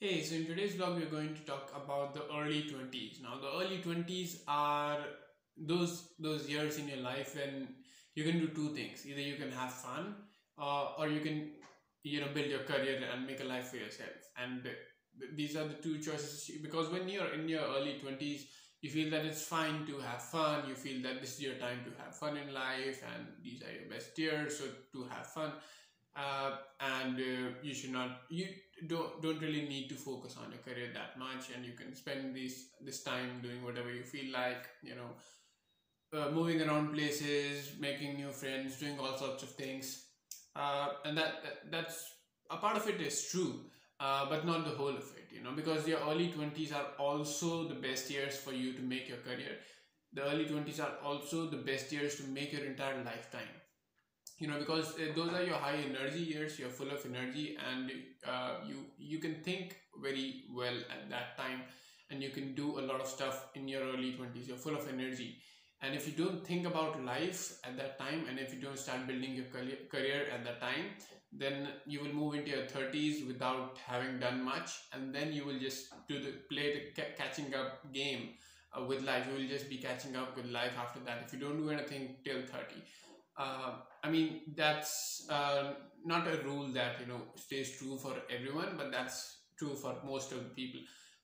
Hey, so in today's vlog, we're going to talk about the early 20s. Now, the early 20s are those those years in your life when you can do two things. Either you can have fun, uh, or you can, you know, build your career and make a life for yourself. And these are the two choices. Because when you're in your early 20s, you feel that it's fine to have fun. You feel that this is your time to have fun in life, and these are your best years, so to have fun uh, and uh, you should not you don't don't really need to focus on your career that much and you can spend this this time doing whatever you feel like you know. Uh, moving around places making new friends doing all sorts of things. Uh, and that, that that's a part of it is true uh, but not the whole of it you know because your early 20s are also the best years for you to make your career. The early 20s are also the best years to make your entire lifetime you know because uh, those are your high energy years you're full of energy and uh, you you can think very well at that time and you can do a lot of stuff in your early 20s you're full of energy. And if you don't think about life at that time and if you don't start building your career at that time then you will move into your 30s without having done much and then you will just do the play the catching up game uh, with life. You will just be catching up with life after that if you don't do anything till 30 uh, I mean that's uh, not a rule that you know stays true for everyone, but that's true for most of the people.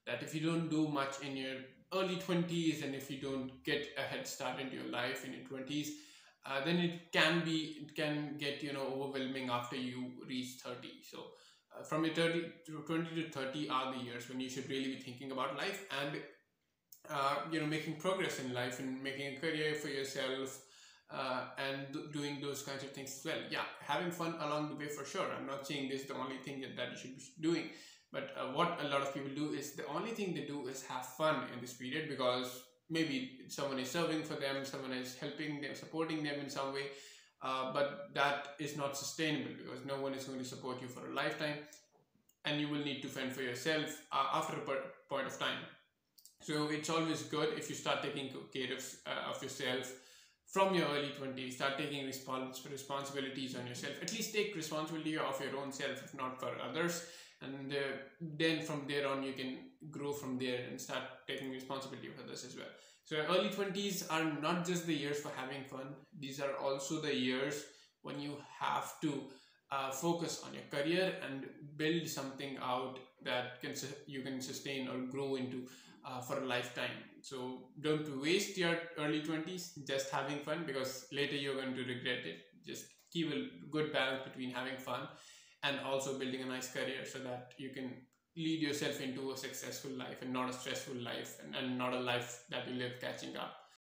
That if you don't do much in your early twenties and if you don't get a head start into your life in your twenties, uh, then it can be it can get you know overwhelming after you reach thirty. So. Uh, from your 30 to 20 to 30 are the years when you should really be thinking about life and uh, you know making progress in life and making a career for yourself uh, and doing those kinds of things as well. Yeah, having fun along the way for sure. I'm not saying this is the only thing that, that you should be doing, but uh, what a lot of people do is the only thing they do is have fun in this period because maybe someone is serving for them, someone is helping them, supporting them in some way. Uh, but that is not sustainable because no one is going to support you for a lifetime and you will need to fend for yourself uh, after a point of time. So it's always good if you start taking care of, uh, of yourself from your early 20s start taking respons- responsibilities on yourself. At least take responsibility of your own self if not for others. And uh, then from there on you can grow from there and start taking responsibility for others as well. So early 20s are not just the years for having fun. These are also the years when you have to uh, focus on your career and build something out that can you can sustain or grow into uh, for a lifetime. So don't waste your early 20s just having fun because later you're going to regret it. Just keep a good balance between having fun and also building a nice career so that you can lead yourself into a successful life and not a stressful life and, and not a life that you live catching up.